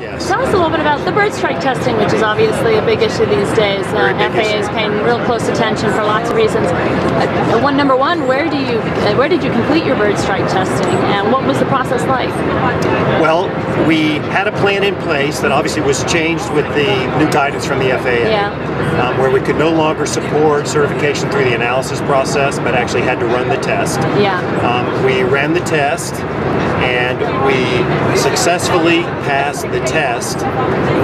Yes. Tell us a little bit about the bird strike testing, which is obviously a big issue these days. Uh, FAA is paying real close attention for lots of reasons. Uh, one number one, where do you uh, where did you complete your bird strike testing, and what was the process like? Well, we had a plan in place that obviously was changed with the new guidance from the FAA, Yeah. um, where we could no longer support certification through the analysis process, but actually had to run the test. Yeah. Um, we ran the test and we successfully passed the test.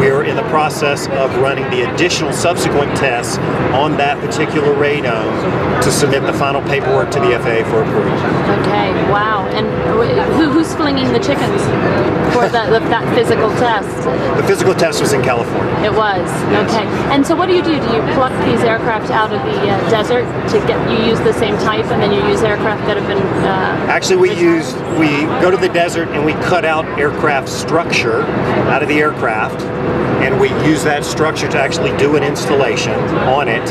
We are in the process of running the additional subsequent tests on that particular radome to submit the final paperwork to the FAA for approval. Okay. Wow. And who, who's flinging the chickens for the, the, that physical test? The physical test was in California. It was. Okay. And so what do you do? Do you pluck these aircraft out of the uh, desert to get you use the same type, and then you use aircraft that have been uh, Actually, we use we go to the desert and we cut out aircraft structure out of the aircraft, and we use that structure to actually do an installation on it,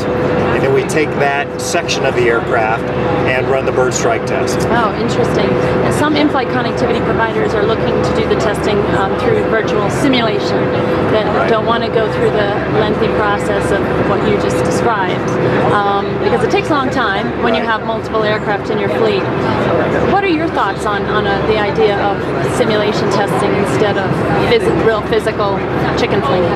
and then we take that section of the aircraft and run the bird strike test. Oh, interesting. And some in-flight connectivity providers are looking to do the testing um, through virtual simulation that Right. don't want to go through the lengthy process of what you just described um, because it takes a long time when you have multiple aircraft in your fleet. What are your thoughts on, on uh, the idea of simulation testing instead of phys- real physical chicken flinging?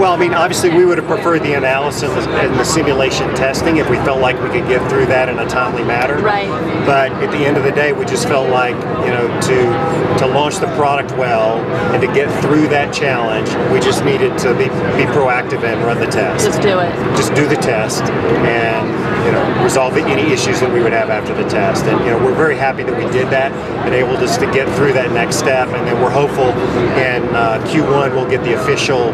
Well, I mean, obviously, we would have preferred the analysis and the simulation testing if we felt like we could get through that in a timely manner. Right. But at the end of the day, we just felt like, you know, to to launch the product well and to get through that challenge, we just needed to be be proactive and run the test. Just do it. Just do the test and you know resolve any issues that we would have after the test. And you know, we're very happy that we did that and able just to get through that next step. And then we're hopeful in uh, Q1 we'll get the official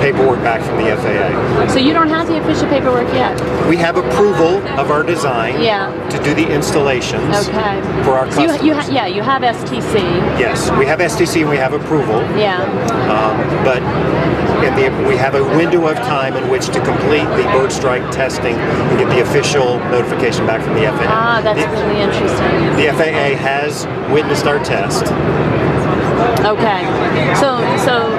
paperwork back from the FAA. So you don't have the official paperwork yet. We have approval of our design Yeah. to do the installations Okay. for our So you, customers. you yeah, you have STC. Yes, we have STC and we have approval, Yeah. um, but the, we have a window of time in which to complete the bird strike testing and get the official notification back from the FAA. Ah, that's the, really interesting. the FAA has witnessed our test. Okay. So, so,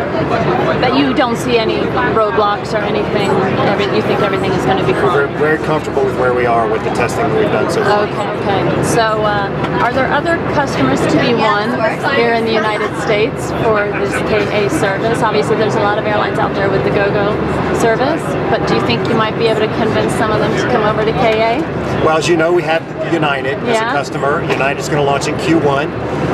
but you don't see any roadblocks or anything. Every, you think everything is going to be We're very comfortable with where we are with the testing that we've done so far. Okay, okay. So, uh, are there other customers to be won here in the United States for this KA service? Obviously, there's a lot of airlines out there with the GoGo service, but do you think you might be able to convince some of them to come over to KA? Well, as you know, we have United as a customer. United's going to launch in Q1.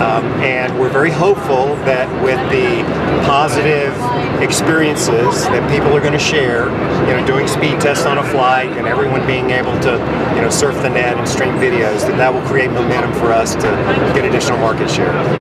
Um, and we're very hopeful that with the positive experiences that people are going to share, you know, doing speed tests on a flight and everyone being able to, you know, surf the net and stream videos, that that will create momentum for us to get additional market share.